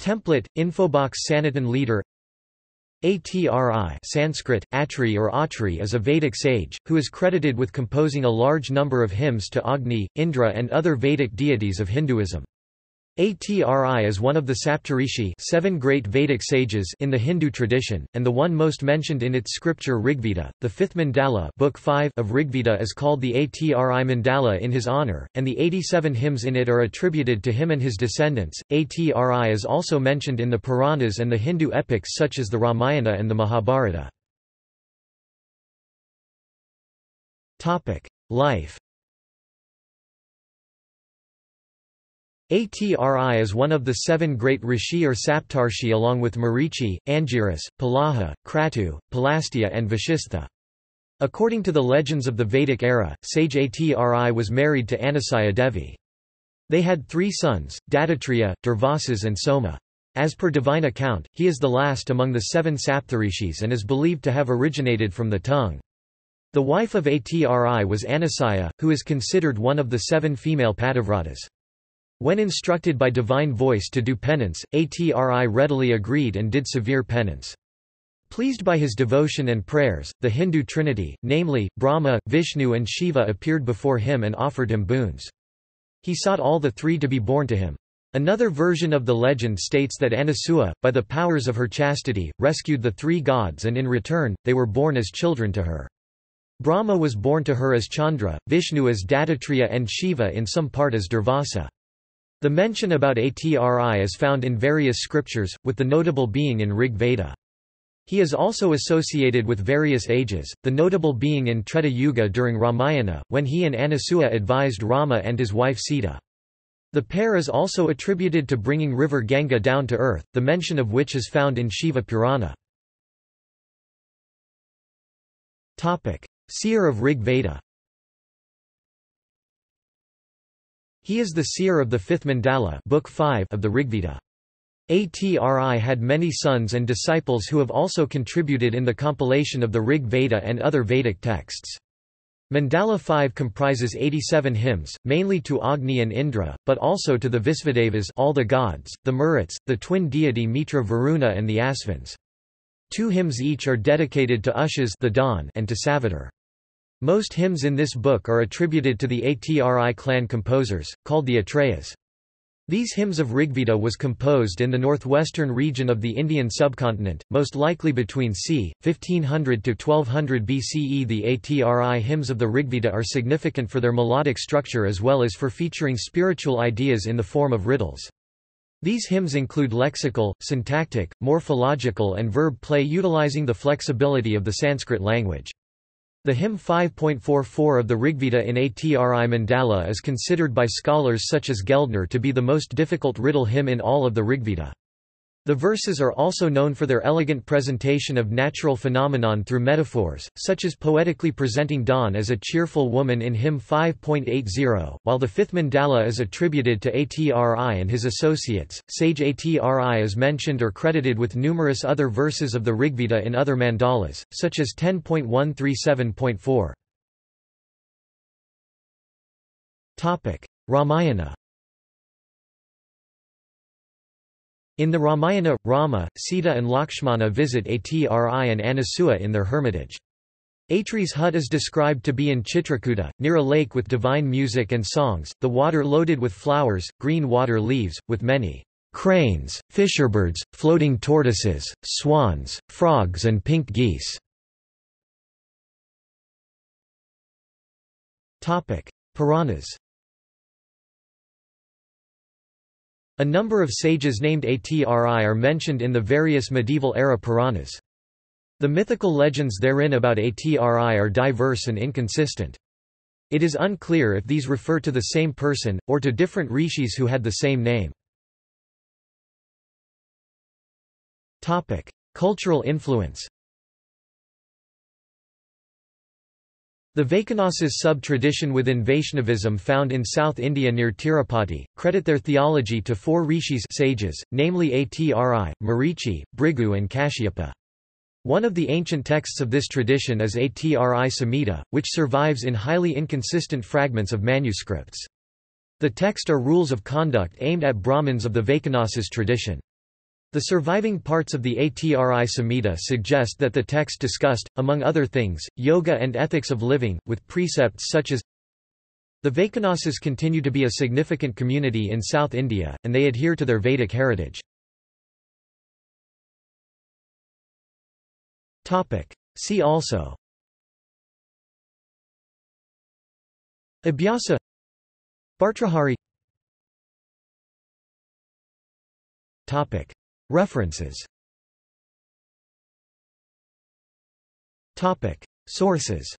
Template, Infobox Sanatan leader Atri Sanskrit, Atri or Atri is a Vedic sage, who is credited with composing a large number of hymns to Agni, Indra and other Vedic deities of Hinduism. Atri is one of the Saptarishi seven great Vedic sages in the Hindu tradition, and the one most mentioned in its scripture Rigveda. The fifth mandala book 5 of Rigveda is called the Atri mandala in his honor, and the 87 hymns in it are attributed to him and his descendants. Atri is also mentioned in the Puranas and the Hindu epics such as the Ramayana and the Mahabharata. Life Atri is one of the seven great rishi or saptarshi along with Marichi, Angiras, Pulaha, Kratu, Pulastya and Vashistha. According to the legends of the Vedic era, sage Atri was married to Anasuya Devi. They had three sons, Dattatreya, Durvasas and Soma. As per divine account, he is the last among the seven saptarishis and is believed to have originated from the tongue. The wife of Atri was Anasuya, who is considered one of the seven female pativratas. When instructed by divine voice to do penance, Atri readily agreed and did severe penance. Pleased by his devotion and prayers, the Hindu trinity, namely, Brahma, Vishnu and Shiva appeared before him and offered him boons. He sought all the three to be born to him. Another version of the legend states that Anasuya, by the powers of her chastity, rescued the three gods and in return, they were born as children to her. Brahma was born to her as Chandra, Vishnu as Dattatreya and Shiva in some part as Durvasa. The mention about Atri is found in various scriptures, with the notable being in Rig Veda. He is also associated with various ages, the notable being in Treta Yuga during Ramayana, when he and Anasuya advised Rama and his wife Sita. The pair is also attributed to bringing river Ganga down to earth, the mention of which is found in Shiva Purana. Seer of Rig Veda He is the seer of the fifth mandala book 5 of the Rigveda. Atri had many sons and disciples who have also contributed in the compilation of the Rig Veda and other Vedic texts. Mandala 5 comprises 87 hymns, mainly to Agni and Indra, but also to the Visvadevas all the gods, the Maruts, the twin deity Mitra Varuna and the Asvins. Two hymns each are dedicated to Ushas the dawn and to Savitar. Most hymns in this book are attributed to the Atri clan composers, called the Atreyas. These hymns of Rigveda was composed in the northwestern region of the Indian subcontinent, most likely between c. 1500 to 1200 BCE. The Atri hymns of the Rigveda are significant for their melodic structure as well as for featuring spiritual ideas in the form of riddles. These hymns include lexical, syntactic, morphological and verb play utilizing the flexibility of the Sanskrit language. The hymn 5.44 of the Rigveda in Atri Mandala is considered by scholars such as Geldner to be the most difficult riddle hymn in all of the Rigveda. The verses are also known for their elegant presentation of natural phenomenon through metaphors, such as poetically presenting dawn as a cheerful woman in hymn 5.80, while the fifth mandala is attributed to Atri and his associates. Sage Atri is mentioned or credited with numerous other verses of the Rigveda in other mandalas, such as 10.137.4. Ramayana In the Ramayana, Rama, Sita and Lakshmana visit Atri and Anasuya in their hermitage. Atri's hut is described to be in Chitrakuta, near a lake with divine music and songs, the water loaded with flowers, green water leaves, with many cranes, fisherbirds, floating tortoises, swans, frogs and pink geese. Puranas A number of sages named Atri are mentioned in the various medieval-era Puranas. The mythical legends therein about Atri are diverse and inconsistent. It is unclear if these refer to the same person, or to different rishis who had the same name. Cultural influence The Vaikhanasas sub-tradition within Vaishnavism found in South India near Tirupati, credit their theology to four rishis sages, namely Atri, Marichi, Bhrigu and Kashyapa. One of the ancient texts of this tradition is Atri Samhita, which survives in highly inconsistent fragments of manuscripts. The text are rules of conduct aimed at Brahmins of the Vaikhanasas tradition. The surviving parts of the Atri Samhita suggest that the text discussed, among other things, yoga and ethics of living, with precepts such as The Vaikhanasas continue to be a significant community in South India, and they adhere to their Vedic heritage. See also Abhyasa Bhartrhari References. Topic. Sources